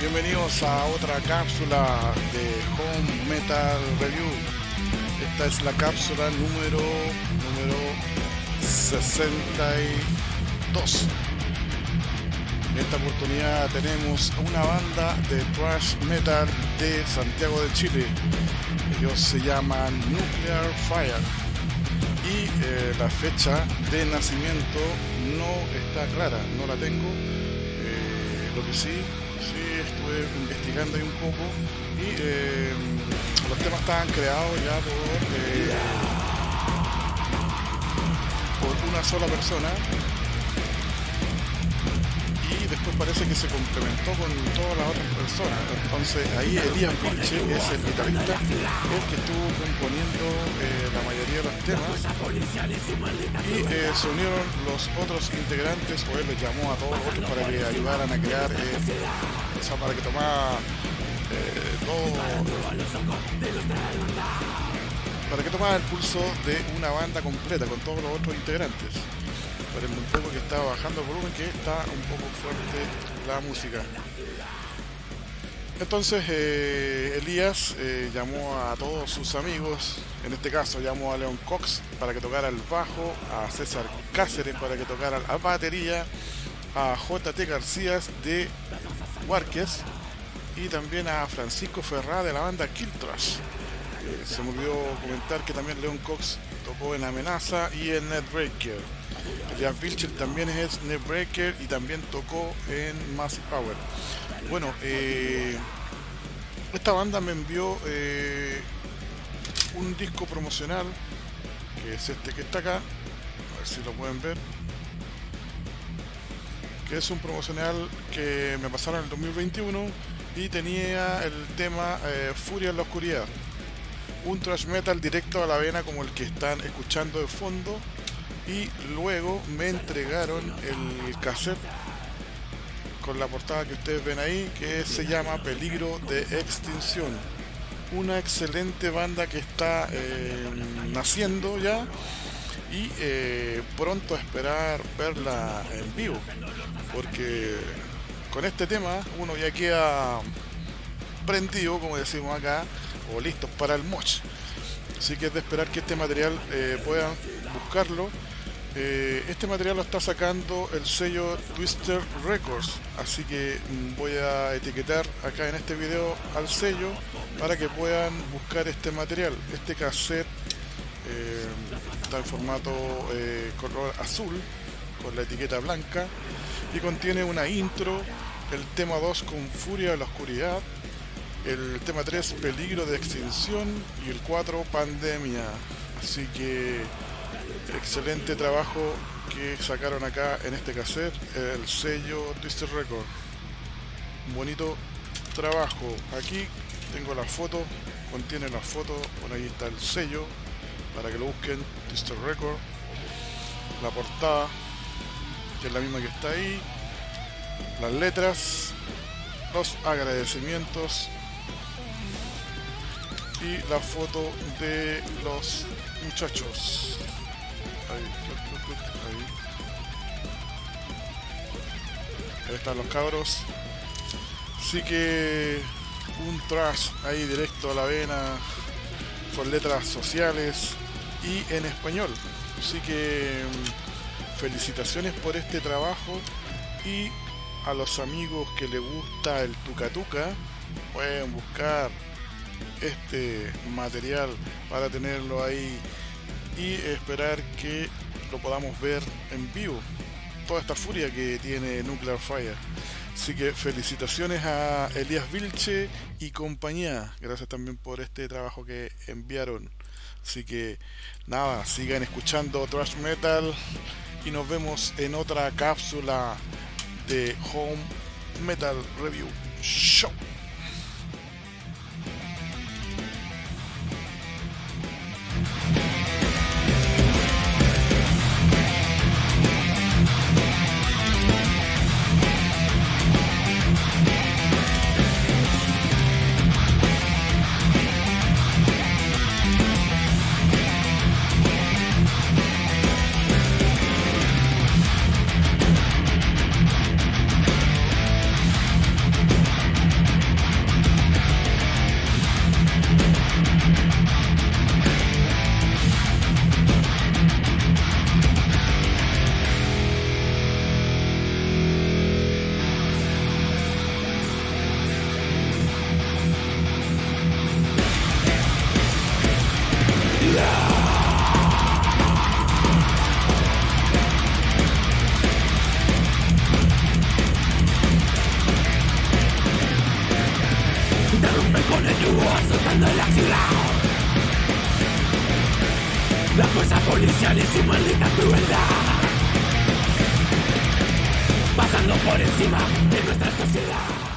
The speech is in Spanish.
Bienvenidos a otra cápsula de Home Metal Review. Esta es la cápsula número número 62. En esta oportunidad tenemos una banda de thrash metal de Santiago de Chile. Ellos se llaman Nuclear Fire y eh, la fecha de nacimiento no está clara, no la tengo. Eh, que sí, sí estuve investigando ahí un poco y eh, los temas estaban creados ya por, por una sola persona y después parece que se complementó con todas las otras personas. Entonces ahí Elías Vilche es el guitarrista, el que estuvo componiendo eh, la mayoría y eh, se unieron los otros integrantes o él les llamó a todos otros para que ayudaran a crear, eh, para que tomara todo para que tomara el pulso de una banda completa con todos los otros integrantes Esperen un poco que está bajando el volumen, que está un poco fuerte la música. Entonces eh, Elías eh, llamó a todos sus amigos, en este caso llamó a Leon Cox para que tocara el bajo, a César Cáceres para que tocara la batería, a JT García de Huarques y también a Francisco Ferrá de la banda Kill Trash. Eh, se me olvidó comentar que también Leon Cox tocó en Amenaza y en Netbreaker. Elias Vilcher también es Netbreaker y también tocó en Massive Power. Bueno, eh, esta banda me envió eh, un disco promocional, que es este que está acá, a ver si lo pueden ver, que es un promocional que me pasaron en el 2021 y tenía el tema eh, Furia en la Oscuridad. Un thrash metal directo a la vena como el que están escuchando de fondo y luego me entregaron el cassette con la portada que ustedes ven ahí que se llama Peligro de Extinción. Una excelente banda que está eh, naciendo ya y eh, pronto a esperar verla en vivo porque con este tema uno ya queda prendido como decimos acá o listos para el moch así que es de esperar que este material eh, puedan buscarlo eh, este material lo está sacando el sello Twister Records, así que mm, voy a etiquetar acá en este video al sello para que puedan buscar este material. Este cassette eh, está en formato eh, color azul con la etiqueta blanca y contiene una intro, el tema 2 con Furia de la Oscuridad, el tema 3 Peligro de Extinción y el 4 Pandemia. Así que excelente trabajo que sacaron acá en este cassette, el sello Twister Record. bonito trabajo. Aquí tengo la foto, contiene la foto, bueno ahí está el sello, para que lo busquen, Twister Record. La portada, que es la misma que está ahí. Las letras, los agradecimientos y la foto de los muchachos. Ahí, están los cabros. Así que un trash ahí directo a la vena, con letras sociales y en español. Así que mm, felicitaciones por este trabajo y a los amigos que les gusta el tuca tuca pueden buscar este material para tenerlo ahí y esperar que lo podamos ver en vivo. Toda esta furia que tiene Nuclear Fire. Así que felicitaciones a Elías Vilche y compañía. Gracias también por este trabajo que enviaron. Así que nada, sigan escuchando Thrash Metal y nos vemos en otra cápsula de Home Metal Review Show. Azotando la ciudad La fuerza policial y su maldita crueldad Pasando por encima de nuestra sociedad